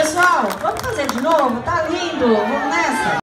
Pessoal, vamos fazer de novo? Tá lindo! Vamos